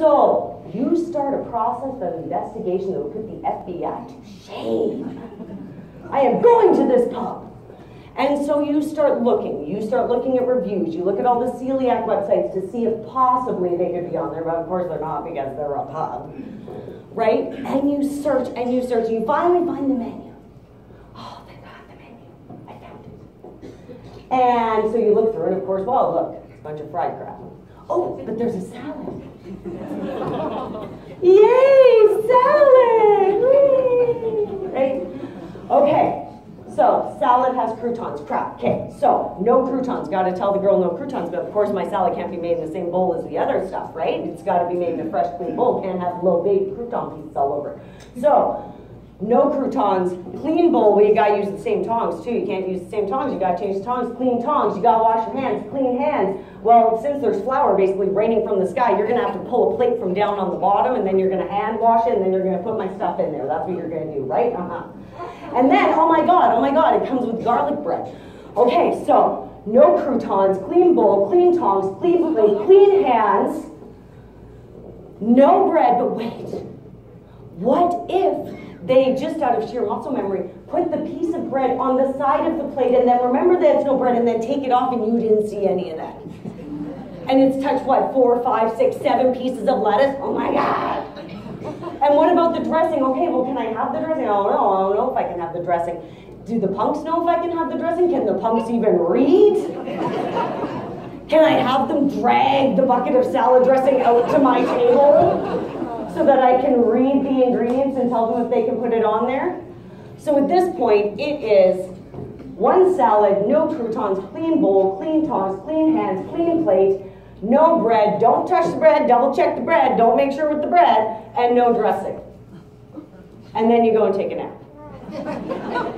So you start a process of investigation that will put the FBI to shame. I am going to this pub. And so you start looking. You start looking at reviews. You look at all the celiac websites to see if possibly they could be on there, but of course they're not because they're a pub. Right? And you search and you search and you finally find the menu. Oh, they got the menu. I found it. And so you look through, and of course, well, look, it's a bunch of fried crap. Oh, but there's a salad. Yay, salad! Whee! Right? Okay, so salad has croutons. Crap. Okay, so no croutons. Got to tell the girl no croutons, but of course my salad can't be made in the same bowl as the other stuff, right? It's got to be made in a fresh, clean bowl. Can't have little baby crouton pieces all over. So no croutons, clean bowl, you gotta use the same tongs too. You can't use the same tongs, you gotta change the tongs, clean tongs, you gotta wash your hands, clean hands. Well, since there's flour basically raining from the sky, you're gonna have to pull a plate from down on the bottom and then you're gonna hand wash it and then you're gonna put my stuff in there. That's what you're gonna do, right? Uh-huh. And then, oh my God, oh my God, it comes with garlic bread. Okay, so no croutons, clean bowl, clean tongs, clean plate, clean hands, no bread, but wait, what if they just out of sheer muscle memory put the piece of bread on the side of the plate and then remember that it's no bread and then take it off and you didn't see any of that. And it's touched what, four, five, six, seven pieces of lettuce? Oh my God. And what about the dressing? Okay, well, can I have the dressing? I don't know. I don't know if I can have the dressing. Do the punks know if I can have the dressing? Can the punks even read? Can I have them drag the bucket of salad dressing out to my table? So that I can read the ingredients and tell them if they can put it on there. So at this point, it is one salad, no croutons, clean bowl, clean tongs, clean hands, clean plate, no bread, don't touch the bread, double check the bread, don't make sure with the bread, and no dressing. And then you go and take a nap.